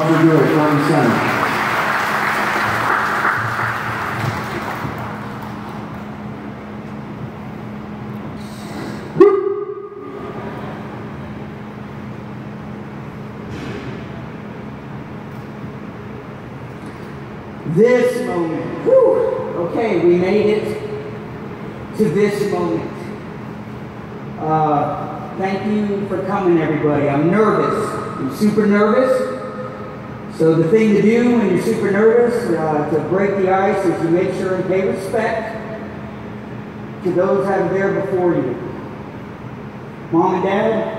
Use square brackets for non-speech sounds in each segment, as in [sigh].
Officer George, front and center. This moment. Whew. Okay, we made it to this moment. Uh, thank you for coming, everybody. I'm nervous. I'm super nervous. So the thing to do when you're super nervous uh, to break the ice is you make sure and pay respect to those that are there before you. Mom and Dad,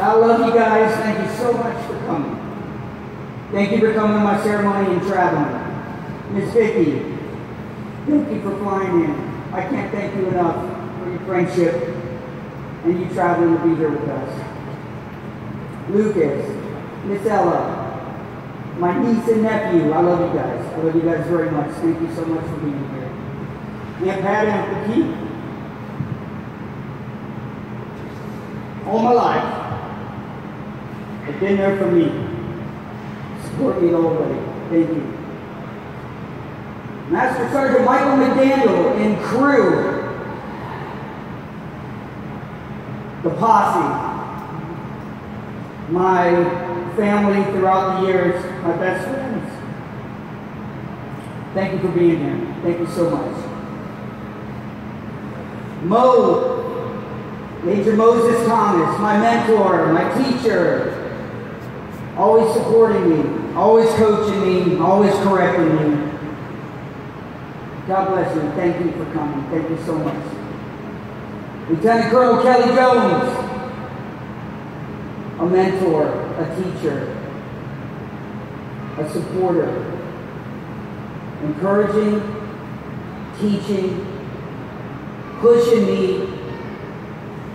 I love you guys. Thank you so much for coming. Thank you for coming to my ceremony and traveling. Miss Vicki, thank you for flying in. I can't thank you enough for your friendship and you traveling to be here with us. Lucas, Miss Ella, my niece and nephew, I love you guys. I love you guys very much. Thank you so much for being here. Aunt Patty and Petit, all my life, they've been there for me. Support me the way. Thank you. Master Sergeant Michael McDaniel and crew. The posse. My family throughout the years, my best friends. Thank you for being here. Thank you so much. Mo, Major Moses Thomas, my mentor, my teacher, always supporting me, always coaching me, always correcting me. God bless you. Thank you for coming. Thank you so much. Lieutenant Colonel Kelly Jones, a mentor, a teacher, a supporter, encouraging, teaching, pushing me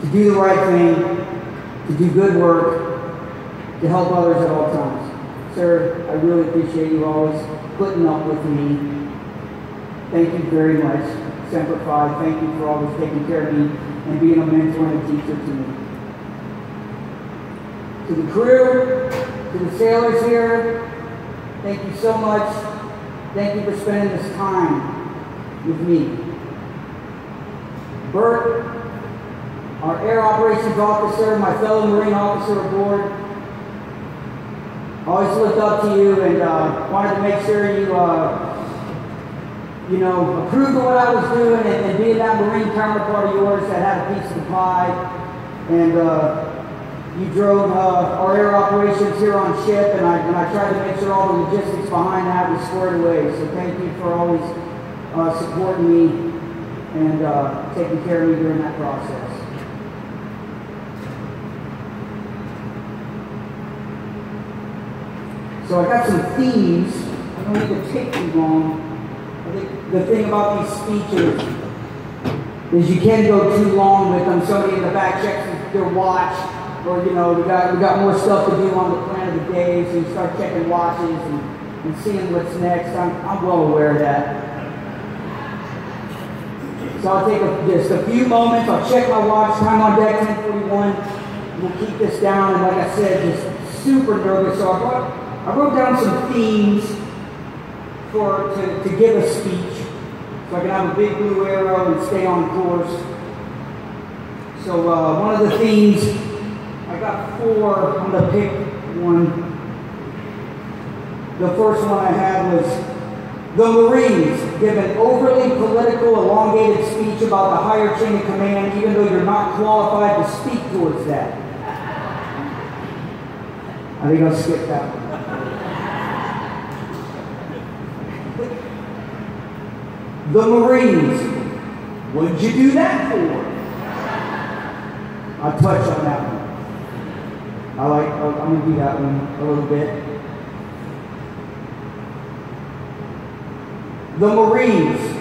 to do the right thing, to do good work, to help others at all times. Sir, I really appreciate you always putting up with me. Thank you very much. Semper Fi, thank you for always taking care of me and being a mentor and teacher to me. To the crew, to the sailors here, thank you so much. Thank you for spending this time with me. Bert, our Air Operations Officer, my fellow Marine officer aboard, always looked up to you and uh, wanted to make sure you, uh, you know, approved of what I was doing and, and, being that Marine counterpart of yours that had a piece of the pie. And uh, you drove uh, our air operations here on ship, and I, and I tried to make sure all the logistics behind that was squared away. So thank you for always uh, supporting me and uh, taking care of me during that process. So I got some themes. I don't need to take too long. The thing about these speeches is you can't go too long with them. Somebody in the back checks their watch, or you know, we got we got more stuff to do on the plan of the day, so you start checking watches and, and seeing what's next. I'm, I'm well aware of that. So I'll take a, just a few moments. I'll check my watch. Time on deck 1041. We'll keep this down. And like I said, just super nervous. So I I wrote down some themes for to, to give a speech so I can have a big blue arrow and stay on course. So uh, one of the themes, I got four. I'm to pick one. The first one I had was the Marines give an overly political, elongated speech about the higher chain of command, even though you're not qualified to speak towards that. I think I'll skip that one. The Marines. What'd you do that for? I'll touch on that one. I like, I'm going to do that one a little bit. The Marines.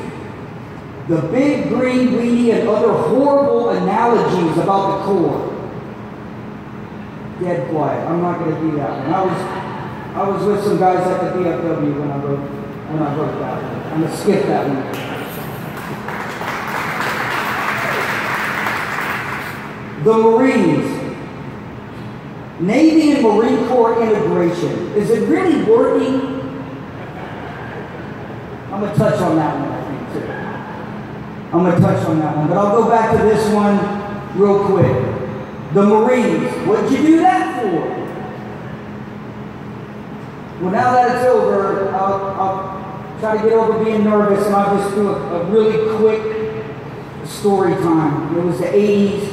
The big green weenie and other horrible analogies about the Corps. Dead quiet. I'm not going to do that one. I was, I was with some guys at the DFW when I wrote, when I wrote that one. I'm going to skip that one. The Marines. Navy and Marine Corps integration. Is it really working? I'm going to touch on that one, I think, too. I'm going to touch on that one. But I'll go back to this one real quick. The Marines. What'd you do that for? Well, now that it's over, I'll, I'll try to get over being nervous and I'll just do a, a really quick story time. It was the 80s,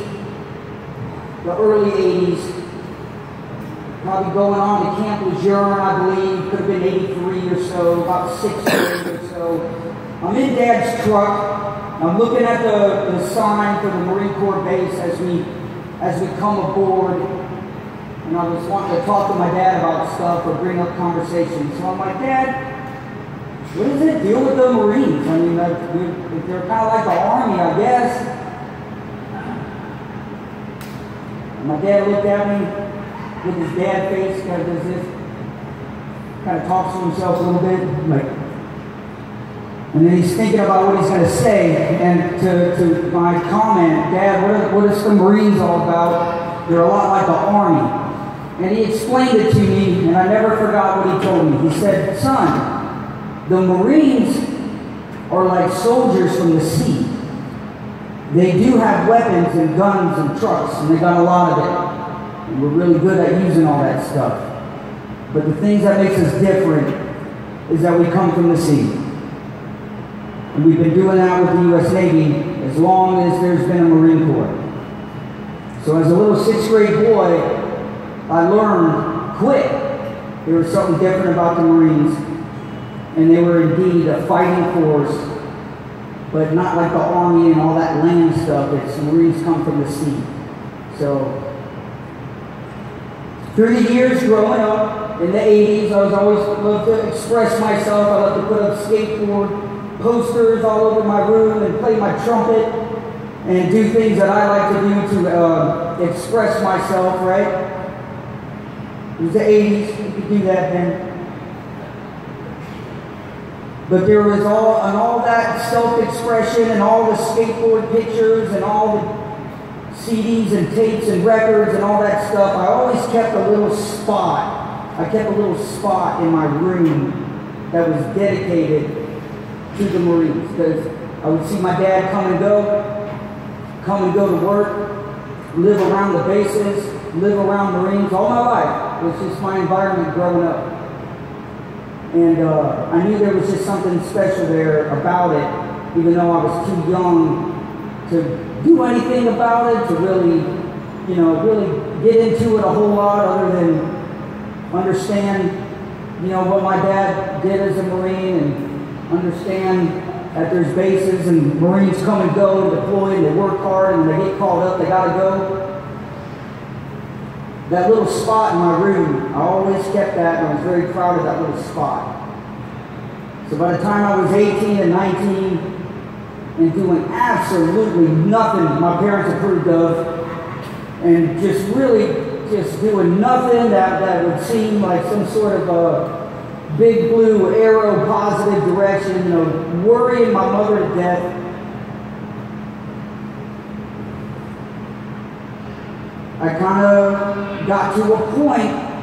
the early 80s. Probably going on to Camp Lejeune, I believe. Could have been 83 or so, about six or so. I'm in Dad's truck. I'm looking at the, the sign for the Marine Corps base as we as we come aboard. And I was wanting to talk to my dad about stuff or bring up conversations. So I'm like, Dad, what does it deal with the Marines? I mean, they're kind of like the Army, I guess. And my dad looked at me with his dad face, kind of does this, kind of talks to himself a little bit, like, and then he's thinking about what he's going to say. And to, to my comment, Dad, what are, Marines all about? They're a lot like the Army. And he explained it to me, and I never forgot what he told me. He said, Son, the Marines are like soldiers from the sea. They do have weapons and guns and trucks, and they got a lot of it. And we're really good at using all that stuff. But the things that makes us different is that we come from the sea. And we've been doing that with the U.S. Navy as long as there's been a Marine Corps. So as a little sixth grade boy, I learned quick there was something different about the Marines. And they were indeed a fighting force, but not like the Army and all that land stuff. It's Marines come from the sea. So through the years growing up in the 80s, I was always loved to express myself. I loved to put up skateboard posters all over my room and play my trumpet and do things that I like to do to uh, express myself, right? It was the 80s, you could do that then. But there was all and all that self-expression and all the skateboard pictures and all the CDs and tapes and records and all that stuff, I always kept a little spot. I kept a little spot in my room that was dedicated to the Marines because I would see my dad come and go, come and go to work, live around the bases, live around Marines all my life. It was just my environment growing up. And uh, I knew there was just something special there about it, even though I was too young to do anything about it, to really, you know, really get into it a whole lot other than understand, you know, what my dad did as a Marine and understand that there's bases and Marines come and go, and deploy, and they work hard, and they get called up, they got to go. That little spot in my room, I always kept that, and I was very proud of that little spot. So by the time I was 18 and 19, and doing absolutely nothing my parents approved of, and just really just doing nothing that, that would seem like some sort of a big blue arrow positive direction, you know, worrying my mother to death. I kind of got to a point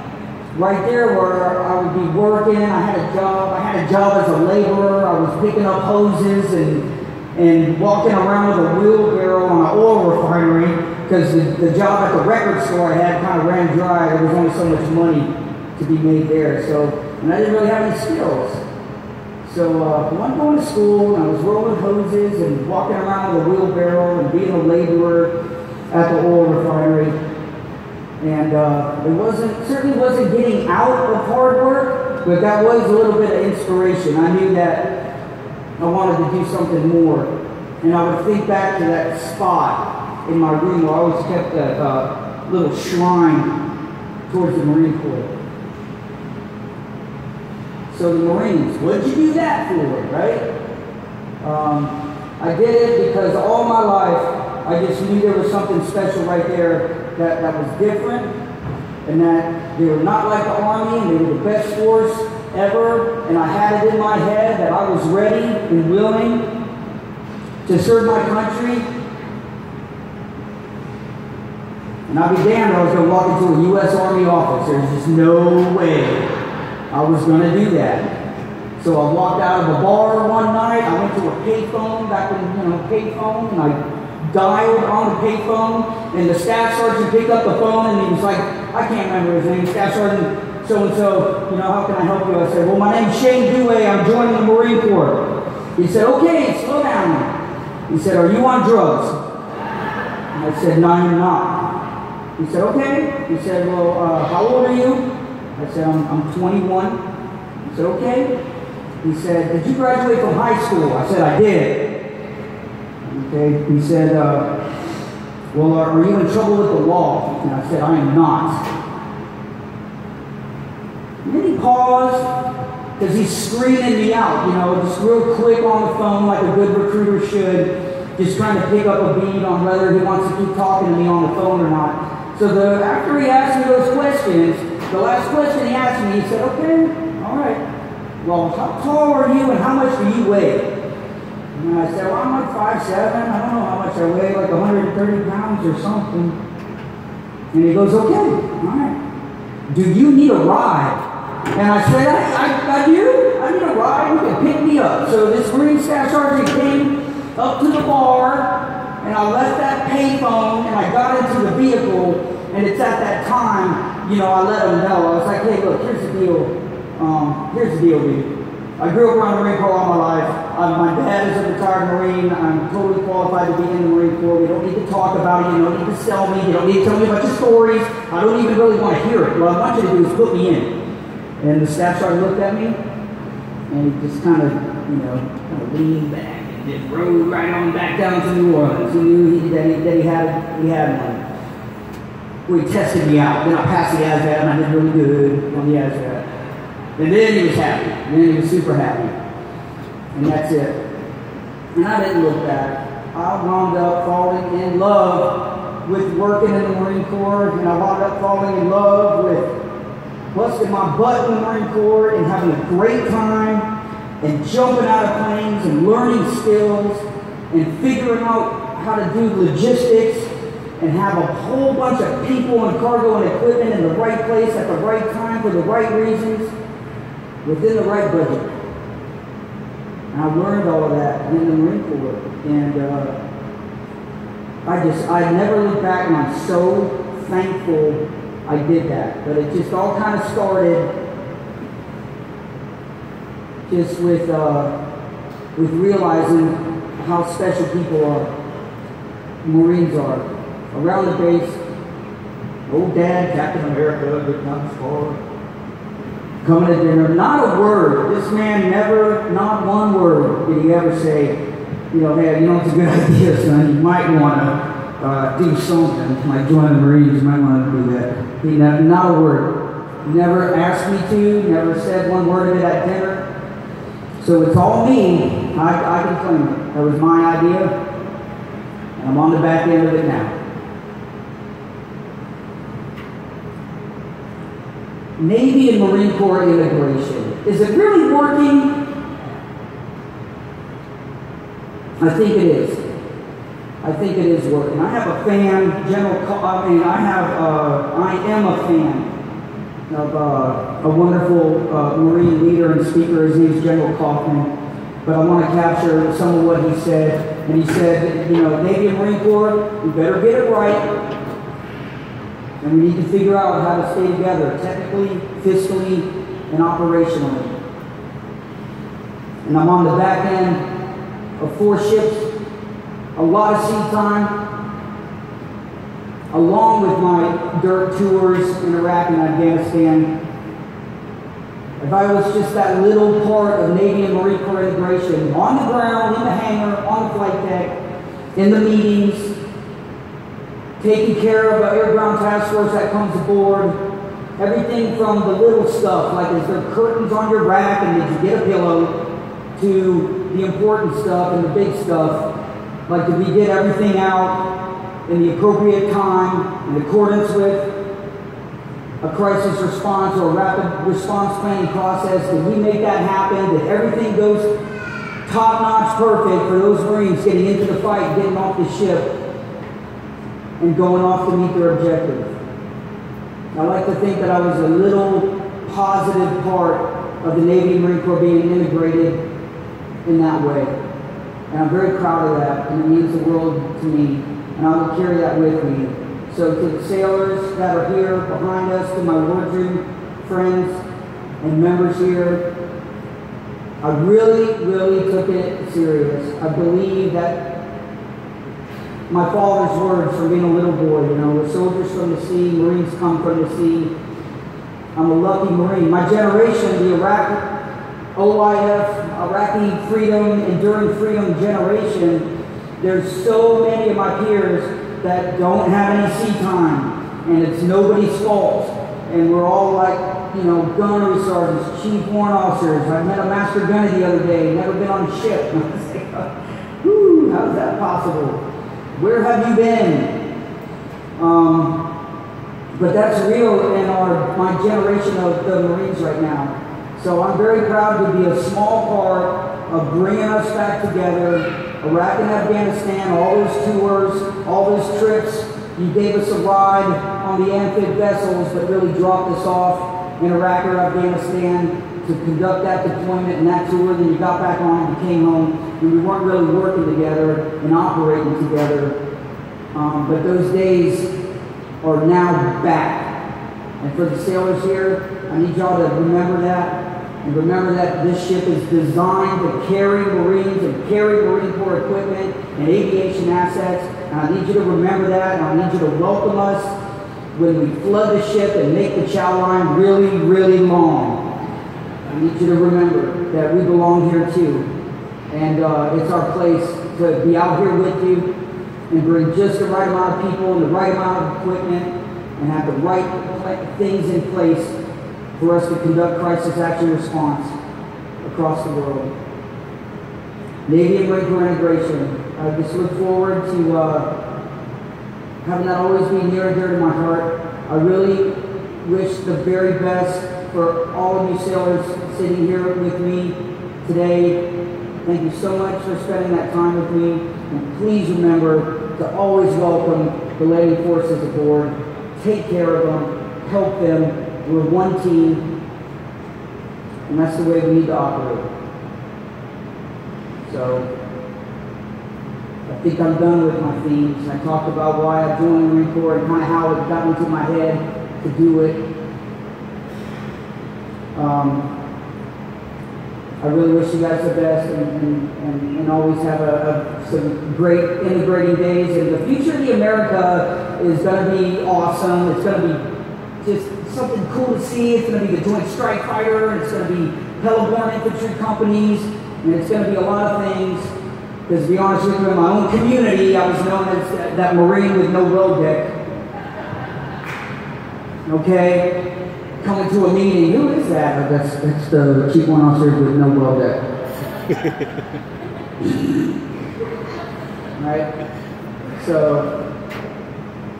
right there where I would be working. I had a job. I had a job as a laborer. I was picking up hoses and and walking around with a wheelbarrow on an oil refinery because the, the job at the record store I had kind of ran dry. There was only so much money to be made there. So, and I didn't really have any skills. So uh, I went going to school and I was rolling hoses and walking around with a wheelbarrow and being a laborer at the oil refinery. And uh, it wasn't certainly wasn't getting out of hard work, but that was a little bit of inspiration. I knew that I wanted to do something more. And I would think back to that spot in my room where I always kept a uh, little shrine towards the Marine Corps. So the Marines, what did you do that for, right? Um, I did it because all my life I just knew there was something special right there that, that was different and that they were not like the Army and they were the best force ever, and I had it in my head that I was ready and willing to serve my country. And I'll be damned, I was going to walk into a U.S. Army office. There's just no way I was going to do that. So I walked out of a bar one night. I went to a payphone back in, you know payphone, and I dialed on the payphone, and the staff sergeant picked up the phone, and he was like, I can't remember his name, staff sergeant so and so. You know, how can I help you? I said, Well, my name's Shane Duhe. I'm joining the Marine Corps. He said, Okay, slow down. He said, Are you on drugs? And I said, No, I'm not. He said, Okay. He said, Well, uh, how old are you? I said, I'm, I'm 21. He said, Okay. He said, Did you graduate from high school? I said, I did. Okay. He said, uh, Well, are, you in trouble with the law? And I said, I am not. And then he paused because he's screening me out, you know, just real quick on the phone like a good recruiter should, just trying to pick up a beat on whether he wants to keep talking to me on the phone or not. So the, after he asked me those questions, the last question he asked me, he said, okay, all right. Well, how tall are you and how much do you weigh? And I said, well, I'm like five seven. I don't know how much I weigh, like 130 pounds or something. And he goes, okay, all right. Do you need a ride? And I said, I, I, I do. I need a ride. You can pick me up. So this Marine Staff Sergeant came up to the bar, and I left that payphone, and I got into the vehicle, and it's at that time, you know, I let him know. I was like, hey, look, here's the deal. Um, here's the deal, dude. I grew up around the Marine all my life. Uh, my dad is a retired Marine. I'm totally qualified to be in the Marine Corps. We don't need to talk about it. You don't need to sell me. You don't need to tell me a bunch of stories. I don't even really want to hear it. What I want you to do is put me in. And the staff sergeant looked at me, and just kind of, you know, kind of leaned back and just rode right on back down to New Orleans. He knew he, that, he, that he had he had one. Well, he tested me out. Then I passed the ASVAB, and I did really good on the ASVAB. And then he was happy. And then he was super happy. And that's it. And I didn't look back. I wound up falling in love with working in the Marine Corps, and I wound up falling in love with busting my butt in the Marine Corps and having a great time and jumping out of planes and learning skills and figuring out how to do logistics and have a whole bunch of people and cargo and equipment in the right place at the right time for the right reasons within the right budget. And I learned all of that in the Marine Corps. And uh, I just, I never look back and I'm so thankful I did that. But it just all kind of started just with, uh, with realizing how special people are, Marines are. Around the base, old dad, Captain America, good times for coming to dinner. Not a word. This man never, not one word did he ever say, you know, hey, you know, it's a good [laughs] idea, son. You might want to uh, do something, like join the Marines, you might want to do that. He never, not a word. Never asked me to, never said one word of it at dinner. So it's all me. I, I can claim it. That was my idea, and I'm on the back end of it now. Navy and Marine Corps integration. Is it really working? I think it is. I think it is working. I have a fan, General. I mean, I have. Uh, I am a fan of uh, a wonderful uh, Marine leader and speaker. His name is General Kaufman. But I want to capture some of what he said. And he said, you know, Navy and Marine Corps, we better get it right. And we need to figure out how to stay together, technically, fiscally, and operationally. And I'm on the back end of four ships a lot of sea time, along with my dirt tours in Iraq and Afghanistan. If I was just that little part of Navy and Marine Corps integration, on the ground, in the hangar, on the flight deck, in the meetings, taking care of an air ground task force that comes aboard, everything from the little stuff, like is there curtains on your rack and did you get a pillow, to the important stuff and the big stuff, like did we get everything out in the appropriate time in accordance with a crisis response or rapid response planning process? Did we make that happen? Did everything goes top-notch perfect for those Marines getting into the fight, getting off the ship? And going off to meet their objective. I like to think that I was a little positive part of the Navy and Marine Corps being integrated in that way. And I'm very proud of that, and it means the world to me, and I will carry that with me. So to the sailors that are here behind us, to my wardroom friends and members here, I really, really took it serious. I believe that my father's words from being a little boy, you know, we're soldiers from the sea, Marines come from the sea. I'm a lucky Marine. My generation, the Iraq, OIF, Iraqi freedom, enduring freedom generation, there's so many of my peers that don't have any sea time, and it's nobody's fault. And we're all like, you know, gunnery sergeants, chief warrant officers. I met a master gunner the other day, never been on a ship. [laughs] How is that possible? Where have you been? Um, but that's real in our my generation of the Marines right now. So I'm very proud to be a small part of bringing us back together. Iraq and Afghanistan, all those tours, all those trips. You gave us a ride on the amphib vessels, but really dropped us off in Iraq or Afghanistan to conduct that deployment and that tour. Then you got back on and came home, and we weren't really working together and operating together. Um, but those days are now back. And for the sailors here, I need y'all to remember that. And remember that this ship is designed to carry Marines and carry Marine Corps equipment and aviation assets. And I need you to remember that. And I need you to welcome us when we flood the ship and make the chow line really, really long. I need you to remember that we belong here too. And uh, it's our place to be out here with you and bring just the right amount of people and the right amount of equipment and have the right things in place for us to conduct crisis action response across the world. Navy and Marine Corps integration. I just look forward to uh, having that always be near and dear to my heart. I really wish the very best for all of you sailors sitting here with me today. Thank you so much for spending that time with me. And please remember to always welcome the Lady Forces aboard. Take care of them, help them. We're one team, and that's the way we need to operate. So, I think I'm done with my themes. I talked about why I joined the Marine Corps and kind of how it got into my head to do it. Um, I really wish you guys the best and, and, and, and always have a, a, some great integrating days. And the future of the America is going to be awesome. It's going to be just something cool to see. It's going to be the Joint Strike Fighter, it's going to be Heliborne Infantry Companies, and it's going to be a lot of things. Because to be honest with you, in my own community, I was known as that, that Marine with no well deck. Okay? Coming to a meeting, who is that? That's, that's the chief warrant officer with no well deck. [laughs] right? So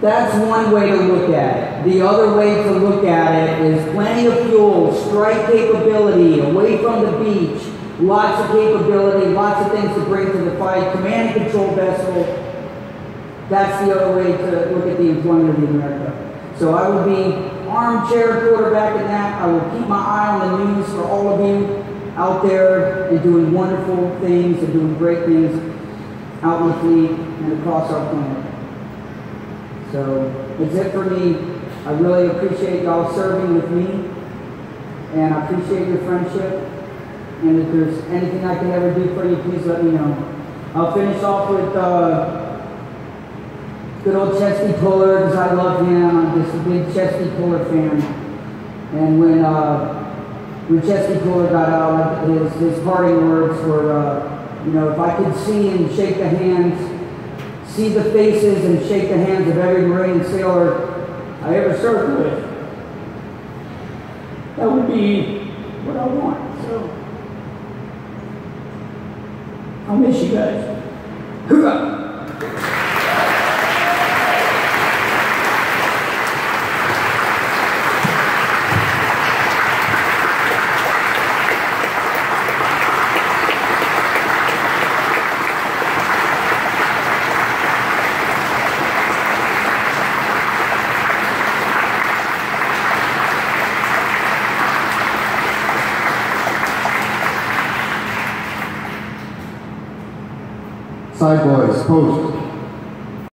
that's one way to look at it. The other way to look at it is plenty of fuel, strike capability, away from the beach, lots of capability, lots of things to bring to the fight, command and control vessel. That's the other way to look at the employment of the America. So I will be armchair quarterback in that. I will keep my eye on the news for all of you out there and doing wonderful things and doing great things out the fleet and across our planet. So that's it for me. I really appreciate y'all serving with me, and I appreciate your friendship. And if there's anything I can ever do for you, please let me know. I'll finish off with uh, good old Chesty Puller, because I love him. I'm just a big Chesty Puller fan. And when uh, when Chesty Puller got out, his, his parting words were, uh, you know, if I could see and shake the hands, see the faces and shake the hands of every Marine sailor I ever served with, that would be what I want. So, I'll miss you guys. Hoorah!